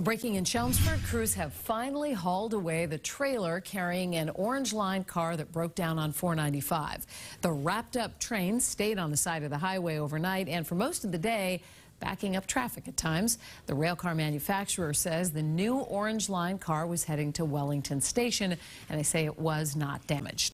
Breaking in Chelmsford, crews have finally hauled away the trailer carrying an orange line car that broke down on 495. The wrapped up train stayed on the side of the highway overnight and for most of the day, backing up traffic at times. The railcar manufacturer says the new orange line car was heading to Wellington Station and they say it was not damaged.